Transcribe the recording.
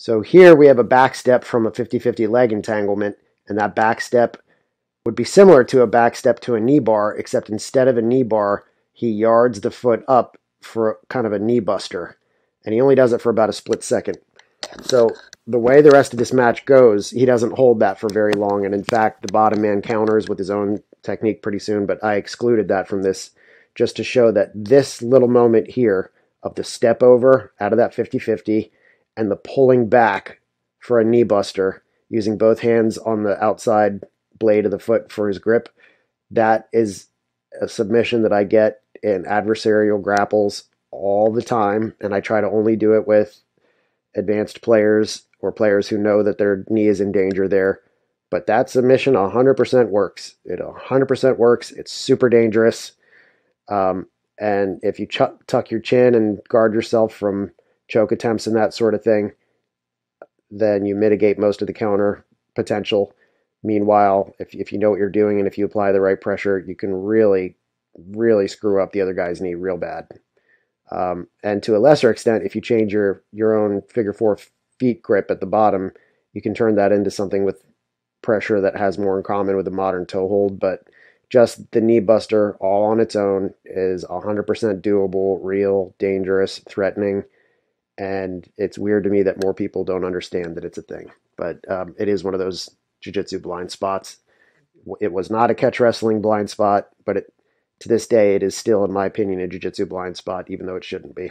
So here we have a back step from a 50-50 leg entanglement, and that back step would be similar to a back step to a knee bar, except instead of a knee bar, he yards the foot up for kind of a knee buster. And he only does it for about a split second. So the way the rest of this match goes, he doesn't hold that for very long. And in fact, the bottom man counters with his own technique pretty soon, but I excluded that from this just to show that this little moment here of the step over out of that 50 50 and the pulling back for a knee buster using both hands on the outside blade of the foot for his grip, that is a submission that I get in adversarial grapples all the time. And I try to only do it with advanced players or players who know that their knee is in danger there. But that submission 100% works. It 100% works. It's super dangerous. Um, and if you ch- tuck your chin and guard yourself from choke attempts and that sort of thing, then you mitigate most of the counter potential. Meanwhile, if, if you know what you're doing and if you apply the right pressure, you can really, really screw up the other guy's knee real bad. Um, and to a lesser extent, if you change your, your own figure four feet grip at the bottom, you can turn that into something with pressure that has more in common with a modern toe hold. But just the knee buster all on its own is 100% doable, real, dangerous, threatening. And it's weird to me that more people don't understand that it's a thing. But um, it is one of those jiu-jitsu blind spots. It was not a catch wrestling blind spot, but it, to this day, it is still, in my opinion, a jiu-jitsu blind spot, even though it shouldn't be.